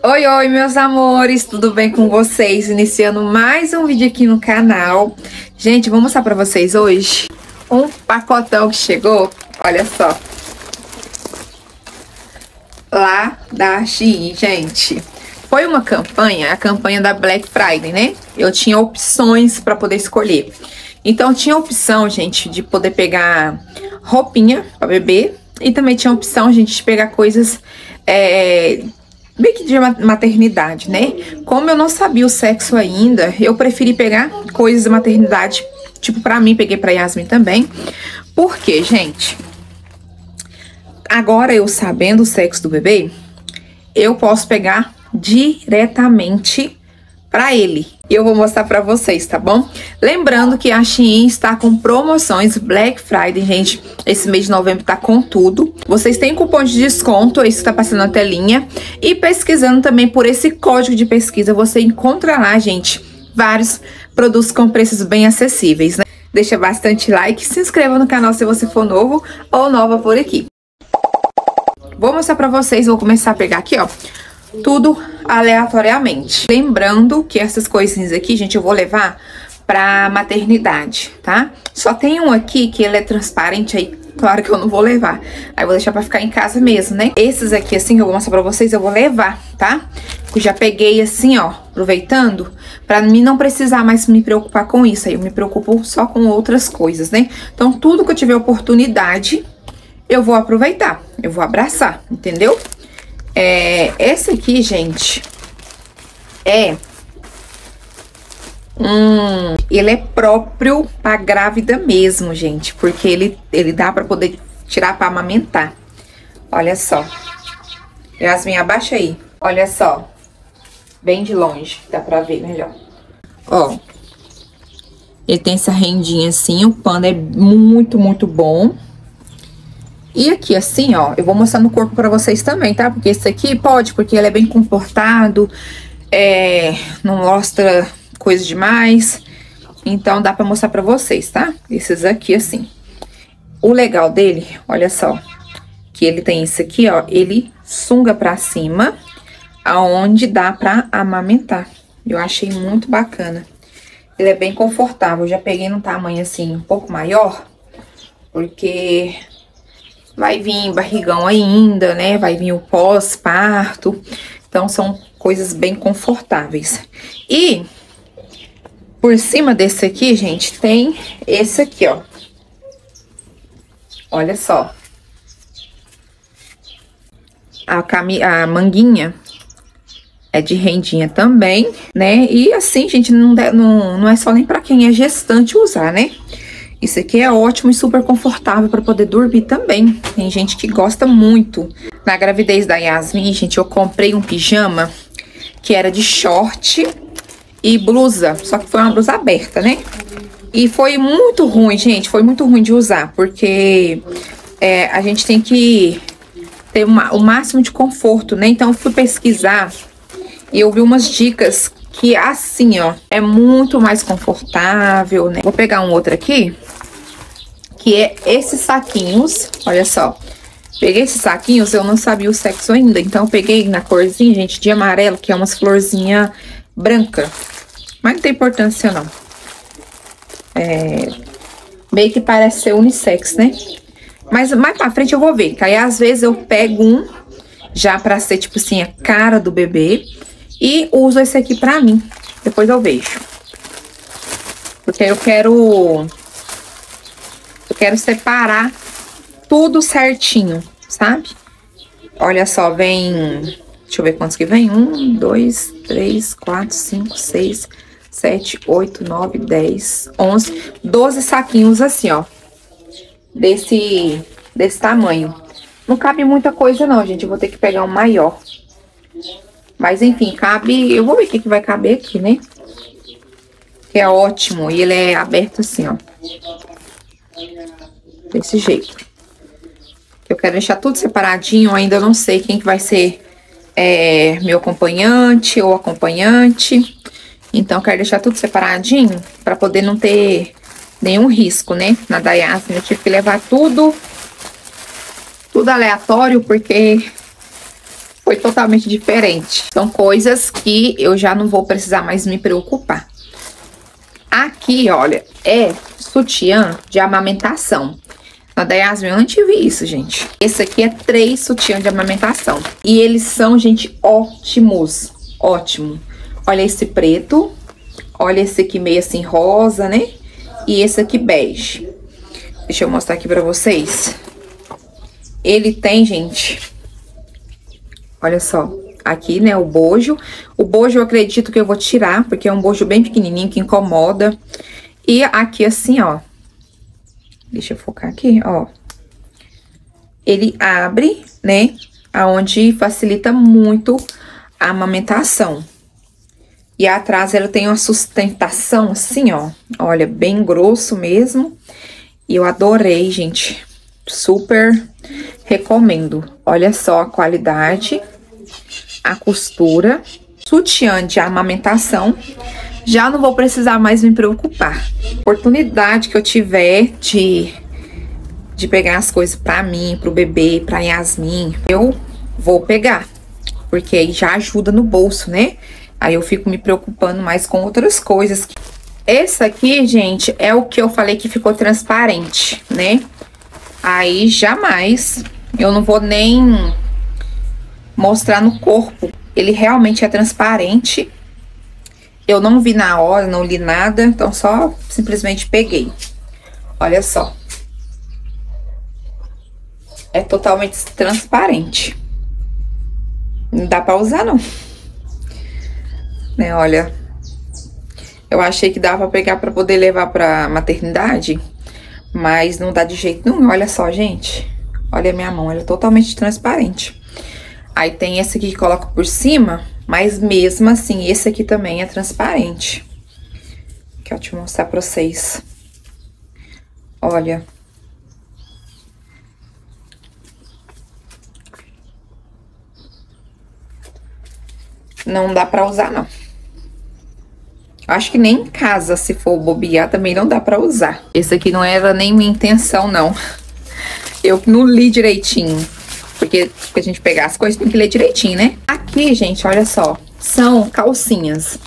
Oi, oi, meus amores, tudo bem com vocês? Iniciando mais um vídeo aqui no canal. Gente, vou mostrar pra vocês hoje um pacotão que chegou, olha só. Lá da Shein, gente. Foi uma campanha, a campanha da Black Friday, né? Eu tinha opções pra poder escolher. Então, tinha opção, gente, de poder pegar roupinha pra bebê. E também tinha opção, gente, de pegar coisas... É, meio que de maternidade, né? Como eu não sabia o sexo ainda, eu preferi pegar coisas de maternidade, tipo pra mim, peguei pra Yasmin também. Por quê, gente? Agora eu sabendo o sexo do bebê, eu posso pegar diretamente para ele. E eu vou mostrar para vocês, tá bom? Lembrando que a Shein está com promoções Black Friday, gente. Esse mês de novembro tá com tudo. Vocês têm cupom de desconto, que tá passando na telinha. E pesquisando também por esse código de pesquisa, você encontra lá, gente, vários produtos com preços bem acessíveis, né? Deixa bastante like, se inscreva no canal se você for novo ou nova por aqui. Vou mostrar pra vocês, vou começar a pegar aqui, ó tudo aleatoriamente. Lembrando que essas coisinhas aqui, gente, eu vou levar pra maternidade, tá? Só tem um aqui que ele é transparente aí, claro que eu não vou levar. Aí eu vou deixar pra ficar em casa mesmo, né? Esses aqui, assim, que eu vou mostrar pra vocês, eu vou levar, tá? Eu já peguei assim, ó, aproveitando, pra mim não precisar mais me preocupar com isso. Aí eu me preocupo só com outras coisas, né? Então, tudo que eu tiver oportunidade, eu vou aproveitar, eu vou abraçar, entendeu? É, esse aqui, gente, é Hum, ele é próprio pra grávida mesmo, gente, porque ele, ele dá pra poder tirar pra amamentar. Olha só. Yasmin, abaixa aí. Olha só. Bem de longe, dá pra ver melhor. Ó. Ele tem essa rendinha assim, o pano é muito, muito bom. E aqui, assim, ó, eu vou mostrar no corpo pra vocês também, tá? Porque esse aqui pode, porque ele é bem comportado, é, não mostra coisa demais. Então, dá pra mostrar pra vocês, tá? Esses aqui, assim. O legal dele, olha só, que ele tem isso aqui, ó, ele sunga pra cima, aonde dá pra amamentar. Eu achei muito bacana. Ele é bem confortável, eu já peguei num tamanho, assim, um pouco maior, porque vai vir barrigão ainda, né? Vai vir o pós-parto. Então, são coisas bem confortáveis. E por cima desse aqui, gente, tem esse aqui, ó. Olha só. A, cami a manguinha é de rendinha também, né? E assim, gente, não, não, não é só nem pra quem é gestante usar, né? Isso aqui é ótimo e super confortável para poder dormir também. Tem gente que gosta muito. Na gravidez da Yasmin, gente, eu comprei um pijama que era de short e blusa. Só que foi uma blusa aberta, né? E foi muito ruim, gente. Foi muito ruim de usar, porque é, a gente tem que ter uma, o máximo de conforto, né? Então, eu fui pesquisar e eu vi umas dicas que assim, ó, é muito mais confortável, né? Vou pegar um outro aqui, que é esses saquinhos, olha só. Peguei esses saquinhos, eu não sabia o sexo ainda, então peguei na corzinha, gente, de amarelo, que é umas florzinha branca. Mas não tem importância, não. É... Meio que parece ser unissex, né? Mas mais pra frente eu vou ver, que aí às vezes eu pego um já pra ser, tipo assim, a cara do bebê. E uso esse aqui pra mim. Depois eu vejo. Porque eu quero... Eu quero separar tudo certinho, sabe? Olha só, vem... Deixa eu ver quantos que vem. Um, dois, três, quatro, cinco, seis, sete, oito, nove, dez, onze, doze saquinhos assim, ó. Desse, desse tamanho. Não cabe muita coisa não, gente. Eu vou ter que pegar um maior. Mas enfim, cabe... Eu vou ver o que, que vai caber aqui, né? Que é ótimo. E ele é aberto assim, ó. Desse jeito. Eu quero deixar tudo separadinho. Ainda não sei quem que vai ser é, meu acompanhante ou acompanhante. Então, quero deixar tudo separadinho pra poder não ter nenhum risco, né? Na Dayasmin eu tive que levar tudo, tudo aleatório, porque foi totalmente diferente. São coisas que eu já não vou precisar mais me preocupar. Aqui, olha, é sutiã de amamentação. Na da Yasmin eu não tive isso, gente. Esse aqui é três sutiã de amamentação. E eles são, gente, ótimos. Ótimo. Olha esse preto. Olha esse aqui meio assim rosa, né? E esse aqui bege. Deixa eu mostrar aqui pra vocês. Ele tem, gente... Olha só, aqui, né, o bojo. O bojo eu acredito que eu vou tirar, porque é um bojo bem pequenininho que incomoda. E aqui assim, ó. Deixa eu focar aqui, ó. Ele abre, né, aonde facilita muito a amamentação. E atrás ela tem uma sustentação assim, ó. Olha, bem grosso mesmo. E eu adorei, gente. Super recomendo. Olha só a qualidade, a costura, sutiã de amamentação. Já não vou precisar mais me preocupar. Oportunidade que eu tiver de, de pegar as coisas pra mim, pro bebê, pra Yasmin, eu vou pegar. Porque aí já ajuda no bolso, né? Aí eu fico me preocupando mais com outras coisas. Esse aqui, gente, é o que eu falei que ficou transparente, né? Aí jamais eu não vou nem mostrar no corpo. Ele realmente é transparente. Eu não vi na hora, não li nada, então só simplesmente peguei. Olha só. É totalmente transparente. Não dá pra usar, não. Né, olha. Eu achei que dava pra pegar pra poder levar pra maternidade, mas não dá de jeito nenhum. Olha só, gente. Olha a minha mão, ela é totalmente transparente. Aí tem esse aqui que coloca por cima, mas mesmo assim, esse aqui também é transparente. Deixa eu mostrar pra vocês. Olha. Não dá pra usar, não. Acho que nem em casa, se for bobear, também não dá pra usar. Esse aqui não era nem minha intenção, não. Eu não li direitinho. Porque a gente pegar as coisas tem que ler direitinho, né? Aqui, gente, olha só. São calcinhas.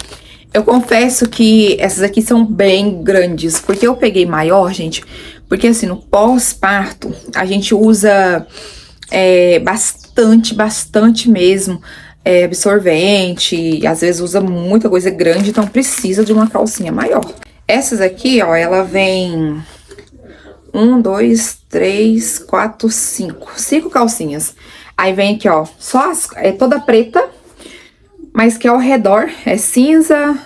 Eu confesso que essas aqui são bem grandes. Porque eu peguei maior, gente. Porque assim, no pós-parto, a gente usa é, bastante, bastante mesmo. É, absorvente, às vezes usa muita coisa grande, então precisa de uma calcinha maior. Essas aqui, ó, ela vem um, dois, três, quatro, cinco. Cinco calcinhas. Aí vem aqui, ó, só as, é toda preta, mas que ao redor é cinza,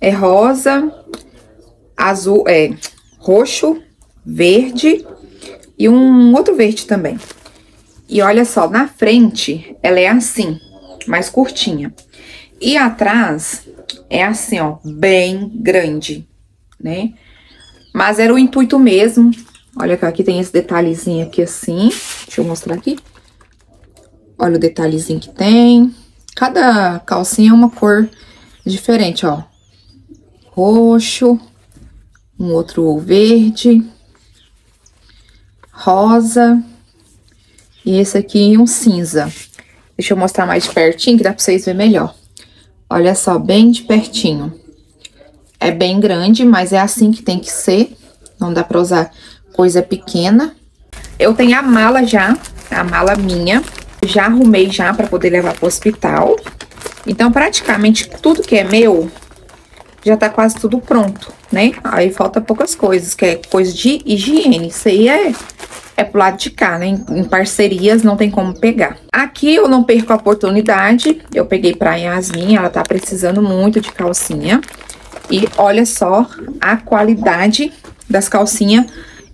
é rosa, azul, é roxo, verde e um outro verde também. E olha só, na frente ela é assim, mais curtinha. E atrás é assim, ó, bem grande, né? Mas era o intuito mesmo Olha que aqui tem esse detalhezinho aqui assim. Deixa eu mostrar aqui. Olha o detalhezinho que tem. Cada calcinha é uma cor diferente, ó. Roxo. Um outro verde. Rosa. E esse aqui um cinza. Deixa eu mostrar mais de pertinho, que dá pra vocês verem melhor. Olha só, bem de pertinho. É bem grande, mas é assim que tem que ser. Não dá pra usar coisa pequena. Eu tenho a mala já, a mala minha. Já arrumei já para poder levar pro hospital. Então, praticamente tudo que é meu já tá quase tudo pronto, né? Aí falta poucas coisas, que é coisa de higiene. Isso aí é, é pro lado de cá, né? Em, em parcerias não tem como pegar. Aqui eu não perco a oportunidade. Eu peguei pra Yasmin, ela tá precisando muito de calcinha. E olha só a qualidade das calcinhas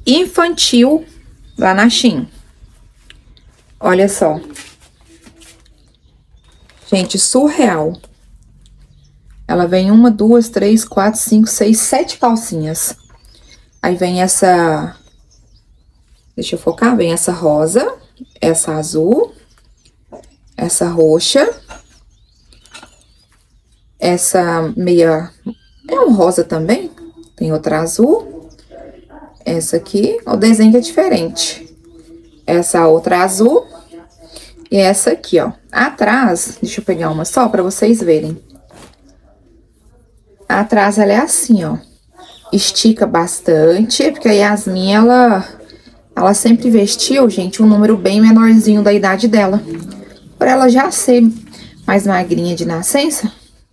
infantil lá na Shein. Olha só. Gente, surreal. Ela vem uma, duas, três, quatro, cinco, seis, sete calcinhas. Aí vem essa... Deixa eu focar. Vem essa rosa, essa azul, essa roxa, essa meia... É um rosa também. Tem outra azul. Essa aqui, o desenho é diferente. Essa outra azul. E essa aqui, ó. Atrás, deixa eu pegar uma só pra vocês verem. Atrás ela é assim, ó. Estica bastante, porque a Yasmin, ela, ela sempre vestiu, gente, um número bem menorzinho da idade dela. Por ela já ser mais magrinha de nascença,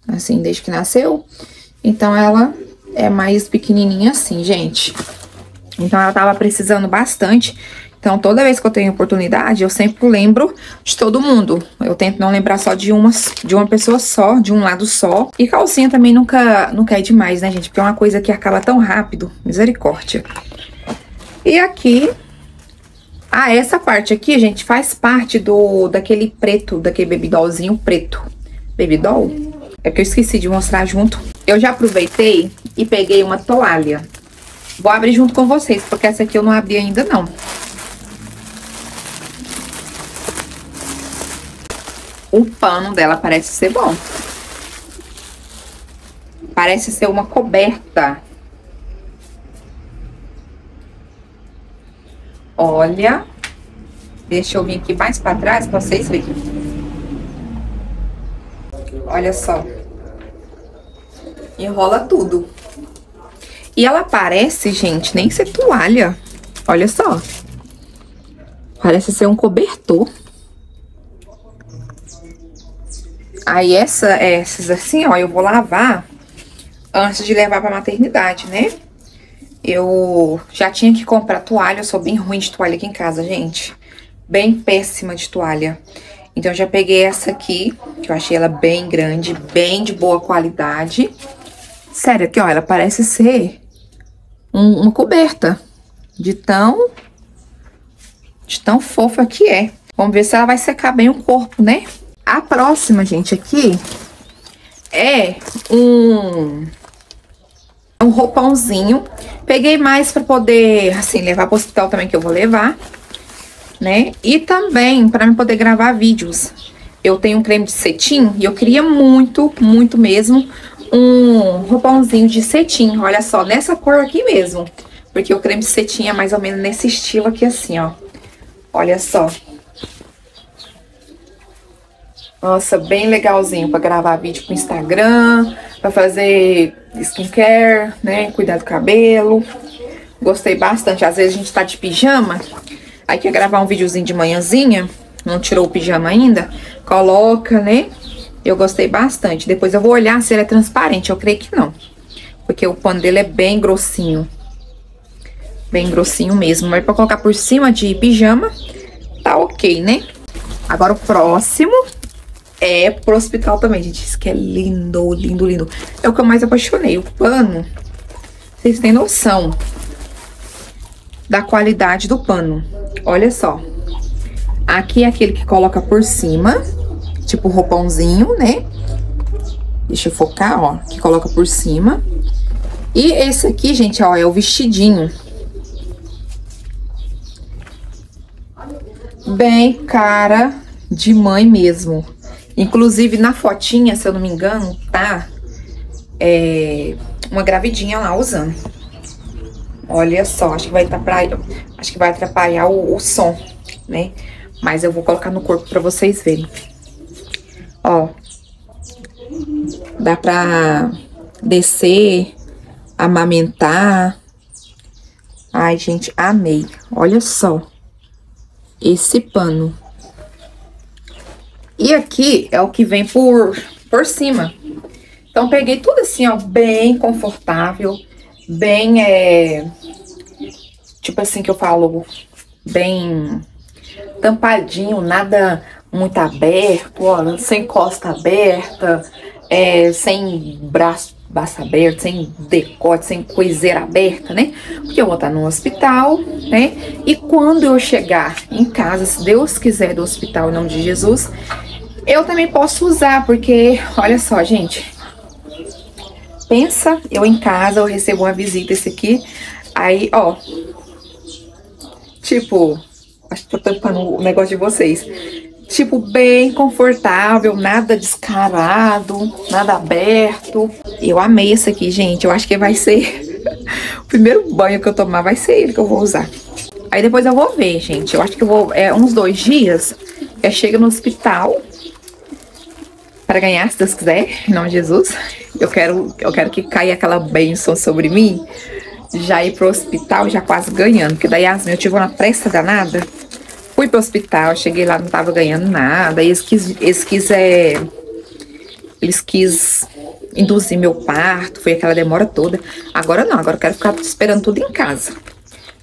assim, desde que nasceu. Então, ela é mais pequenininha assim, gente. Então, ela tava precisando bastante. Então, toda vez que eu tenho oportunidade, eu sempre lembro de todo mundo. Eu tento não lembrar só de uma, de uma pessoa só, de um lado só. E calcinha também nunca, nunca é demais, né, gente? Porque é uma coisa que acaba tão rápido. Misericórdia. E aqui... Ah, essa parte aqui, gente, faz parte do daquele preto, daquele bebidolzinho preto. Bebidol? É que eu esqueci de mostrar junto. Eu já aproveitei e peguei uma toalha. Vou abrir junto com vocês, porque essa aqui eu não abri ainda, não. O pano dela parece ser bom. Parece ser uma coberta. Olha. Deixa eu vir aqui mais pra trás pra vocês verem. Olha só. Enrola tudo. E ela parece, gente, nem ser toalha. Olha só. Parece ser um cobertor. Aí essa, essas assim, ó, eu vou lavar antes de levar pra maternidade, né? Eu já tinha que comprar toalha, eu sou bem ruim de toalha aqui em casa, gente. Bem péssima de toalha. Então, eu já peguei essa aqui, que eu achei ela bem grande, bem de boa qualidade. Sério, aqui, ó, ela parece ser um, uma coberta de tão, de tão fofa que é. Vamos ver se ela vai secar bem o corpo, né? A próxima, gente, aqui é um, um roupãozinho. Peguei mais pra poder, assim, levar pro hospital também, que eu vou levar, né? E também me poder gravar vídeos. Eu tenho um creme de cetim e eu queria muito, muito mesmo, um roupãozinho de cetim. Olha só, nessa cor aqui mesmo. Porque o creme de cetim é mais ou menos nesse estilo aqui, assim, ó. Olha só. Nossa, bem legalzinho para gravar vídeo pro Instagram, para fazer skincare, né? Cuidar do cabelo. Gostei bastante. Às vezes a gente tá de pijama, aí quer gravar um videozinho de manhãzinha, não tirou o pijama ainda, coloca, né? Eu gostei bastante. Depois eu vou olhar se ele é transparente. Eu creio que não. Porque o pano dele é bem grossinho. Bem grossinho mesmo. Mas pra colocar por cima de pijama, tá ok, né? Agora o próximo é pro hospital também, gente. Isso que é lindo, lindo, lindo. É o que eu mais apaixonei. O pano, vocês têm noção da qualidade do pano. Olha só. Aqui é aquele que coloca por cima, tipo roupãozinho, né? Deixa eu focar, ó, que coloca por cima. E esse aqui, gente, ó, é o vestidinho. Bem cara de mãe mesmo. Inclusive, na fotinha, se eu não me engano, tá é, uma gravidinha lá usando. Olha só, acho que vai atrapalhar, acho que vai atrapalhar o, o som, né? Mas eu vou colocar no corpo pra vocês verem. Ó. Dá pra descer, amamentar. Ai, gente, amei. Olha só. Esse pano. E aqui é o que vem por, por cima. Então, peguei tudo assim, ó, bem confortável, bem, é, tipo assim que eu falo, bem tampadinho, nada muito aberto, ó, sem costa aberta, é, sem braço, braço aberto, sem decote, sem coiseira aberta, né? Porque eu vou estar no hospital, né? E quando eu chegar em casa, se Deus quiser do hospital, em nome de Jesus, eu também posso usar, porque, olha só, gente. Pensa, eu em casa, eu recebo uma visita, esse aqui. Aí, ó. Tipo, acho que tô tampando o negócio de vocês. Tipo, bem confortável, nada descarado, nada aberto. Eu amei esse aqui, gente. Eu acho que vai ser... o primeiro banho que eu tomar vai ser ele que eu vou usar. Aí depois eu vou ver, gente. Eu acho que eu vou... É uns dois dias Já chega no hospital para ganhar, se Deus quiser, em nome de Jesus. Eu quero, eu quero que caia aquela bênção sobre mim. Já ir pro hospital, já quase ganhando. Porque da Yasmin eu tive uma pressa danada. Fui pro hospital, cheguei lá, não tava ganhando nada. Eles quis, eles quis, é, eles quis induzir meu parto, foi aquela demora toda. Agora não, agora eu quero ficar esperando tudo em casa.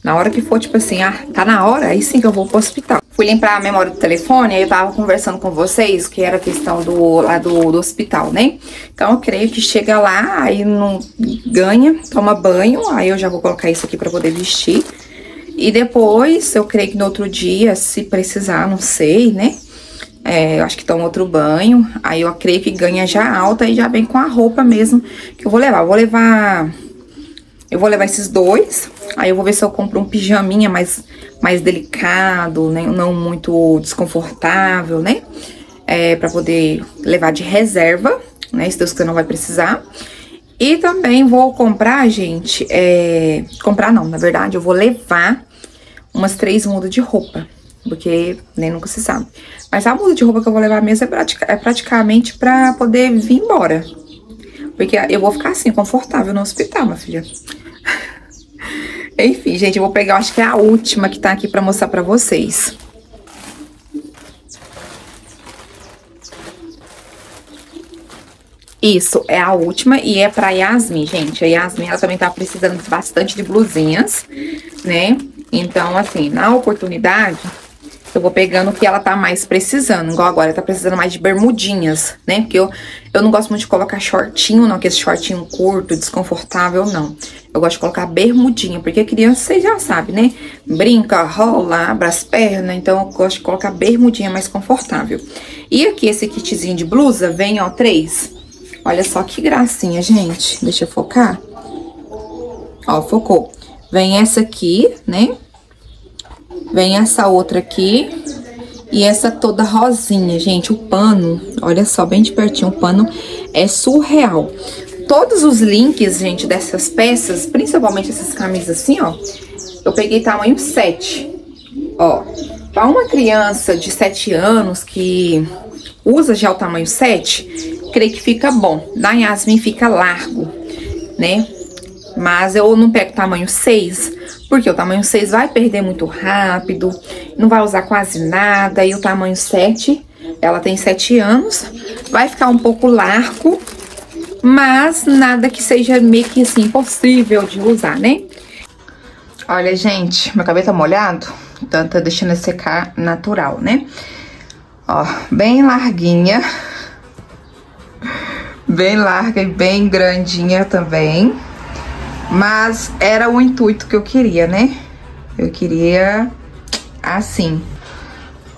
Na hora que for, tipo assim, ah, tá na hora, aí sim que eu vou pro hospital. Fui limpar a memória do telefone, aí eu tava conversando com vocês, que era a questão do, lá do, do hospital, né? Então eu creio que chega lá, aí não ganha, toma banho, aí eu já vou colocar isso aqui pra poder vestir. E depois, eu creio que no outro dia, se precisar, não sei, né? É, eu acho que toma outro banho. Aí eu creio que ganha já alta e já vem com a roupa mesmo que eu vou levar. Eu vou levar eu vou levar esses dois, aí eu vou ver se eu compro um pijaminha mais, mais delicado, né? Não muito desconfortável, né? É, pra poder levar de reserva, né? Se Deus quiser não vai precisar. E também vou comprar, gente, é... Comprar não, na verdade, eu vou levar umas três mudas de roupa. Porque nem nunca se sabe. Mas a muda de roupa que eu vou levar mesmo é, pratica, é praticamente pra poder vir embora. Porque eu vou ficar assim, confortável no hospital, minha filha. Enfim, gente, eu vou pegar, acho que é a última que tá aqui pra mostrar pra vocês. Isso, é a última e é pra Yasmin, gente. A Yasmin, ela também tá precisando bastante de blusinhas, né? Então, assim, na oportunidade, eu vou pegando o que ela tá mais precisando. Igual agora, tá precisando mais de bermudinhas, né? Porque eu, eu não gosto muito de colocar shortinho, não. Que shortinho curto, desconfortável, não. Eu gosto de colocar bermudinha, porque criança, vocês já sabem, né? Brinca, rola, abre as pernas. Então, eu gosto de colocar bermudinha mais confortável. E aqui, esse kitzinho de blusa, vem, ó, três. Olha só que gracinha, gente. Deixa eu focar. Ó, focou. Vem essa aqui, né? Vem essa outra aqui. E essa toda rosinha, gente. O pano, olha só, bem de pertinho, o pano é surreal. Todos os links, gente, dessas peças, principalmente essas camisas assim, ó. Eu peguei tamanho 7. Ó, pra uma criança de 7 anos que usa já o tamanho 7, creio que fica bom. Na Yasmin fica largo, né? Mas eu não pego tamanho 6, porque o tamanho 6 vai perder muito rápido, não vai usar quase nada. E o tamanho 7, ela tem 7 anos, vai ficar um pouco largo, mas nada que seja meio que assim, impossível de usar, né? Olha, gente, meu cabelo tá molhado, então tá deixando secar natural, né? Ó, bem larguinha. Bem larga e bem grandinha também. Mas era o intuito que eu queria, né? Eu queria assim.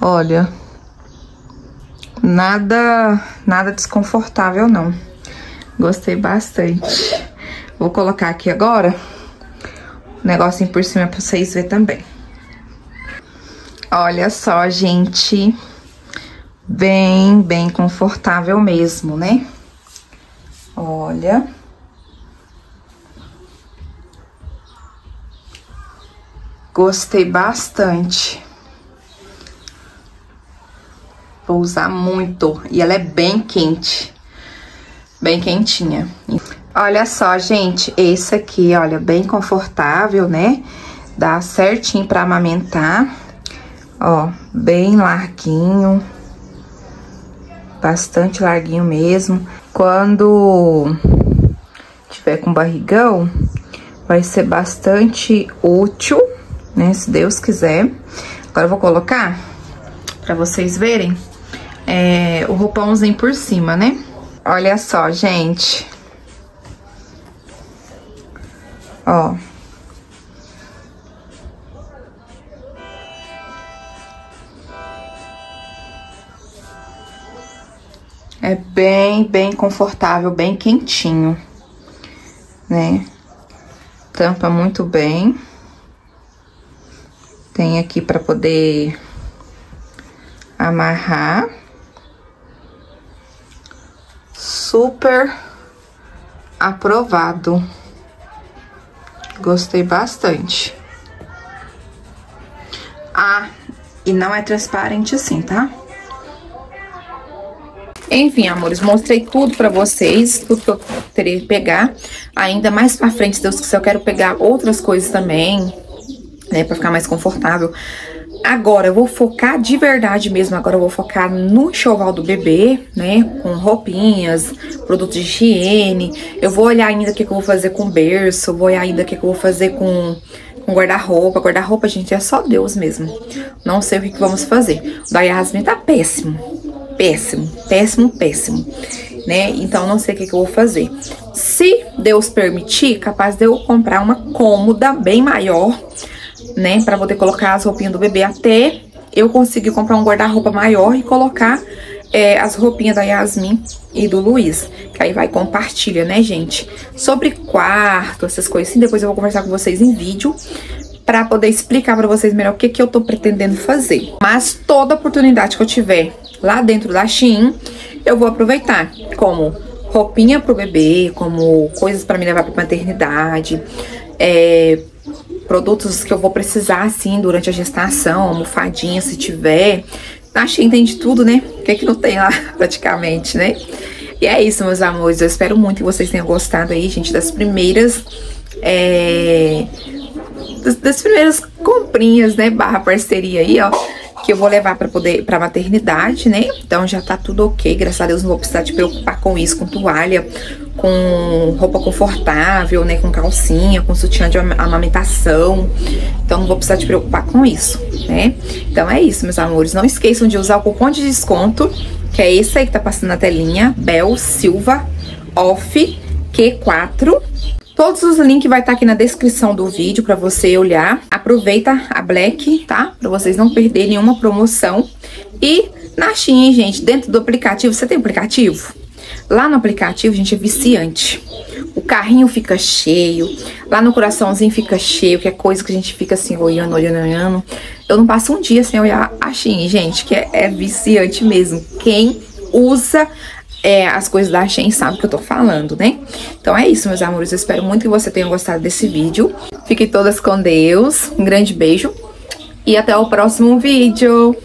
Olha, nada, nada desconfortável não. Gostei bastante. Vou colocar aqui agora um negocinho por cima pra vocês verem também. Olha só, gente. Bem, bem confortável mesmo, né? Olha. Gostei bastante. Vou usar muito. E ela é bem quente. Bem quentinha. Olha só, gente. Esse aqui, olha, bem confortável, né? Dá certinho pra amamentar. Ó, bem larguinho. Bastante larguinho mesmo. Quando tiver com barrigão, vai ser bastante útil né? Se Deus quiser. Agora eu vou colocar pra vocês verem é, o roupãozinho por cima, né? Olha só, gente. Ó. É bem, bem confortável, bem quentinho, né? Tampa muito bem. Tem aqui para poder amarrar. Super aprovado. Gostei bastante. Ah, e não é transparente assim, tá? Enfim, amores, mostrei tudo pra vocês, tudo que eu teria que pegar. Ainda mais pra frente, se Deus quiser, eu quero pegar outras coisas também, né, pra ficar mais confortável. Agora, eu vou focar de verdade mesmo, agora eu vou focar no enxoval do bebê, né, com roupinhas, produtos de higiene. Eu vou olhar ainda o que, que eu vou fazer com berço, vou olhar ainda o que, que eu vou fazer com, com guarda-roupa. Guarda-roupa, gente, é só Deus mesmo. Não sei o que, que vamos fazer. O da Yasmin tá péssimo, péssimo, péssimo, péssimo, né? Então, não sei o que, que eu vou fazer. Se Deus permitir, capaz de eu comprar uma cômoda bem maior, né? Pra poder colocar as roupinhas do bebê até eu conseguir comprar um guarda-roupa maior e colocar é, as roupinhas da Yasmin e do Luiz. Que aí vai compartilha, né, gente? Sobre quarto, essas coisas assim, depois eu vou conversar com vocês em vídeo para poder explicar para vocês melhor o que, que eu tô pretendendo fazer. Mas toda oportunidade que eu tiver lá dentro da Shein, eu vou aproveitar como roupinha pro bebê, como coisas para me levar pra maternidade, é, produtos que eu vou precisar, assim, durante a gestação, almofadinha, se tiver. Na Shein tem de tudo, né? O que é que não tem lá, praticamente, né? E é isso, meus amores. Eu espero muito que vocês tenham gostado aí, gente, das primeiras... É, das, das primeiras comprinhas, né? Barra parceria aí, ó que eu vou levar para poder para maternidade, né? Então já tá tudo ok, graças a Deus não vou precisar te preocupar com isso, com toalha, com roupa confortável, né, com calcinha, com sutiã de amamentação. Então não vou precisar te preocupar com isso, né? Então é isso, meus amores. Não esqueçam de usar o cupom de desconto, que é esse aí que tá passando na telinha, Bel Silva Off Q4 Todos os links vai estar tá aqui na descrição do vídeo para você olhar. Aproveita a Black, tá? Para vocês não perderem nenhuma promoção. E na Shein, gente, dentro do aplicativo, você tem aplicativo? Lá no aplicativo, gente, é viciante. O carrinho fica cheio, lá no coraçãozinho fica cheio, que é coisa que a gente fica assim, olhando, olhando, olhando. Eu não passo um dia sem olhar a Shein, gente, que é, é viciante mesmo. Quem usa é, as coisas da Shein sabe que eu tô falando, né? Então é isso, meus amores. Eu espero muito que você tenha gostado desse vídeo. Fiquem todas com Deus. Um grande beijo. E até o próximo vídeo.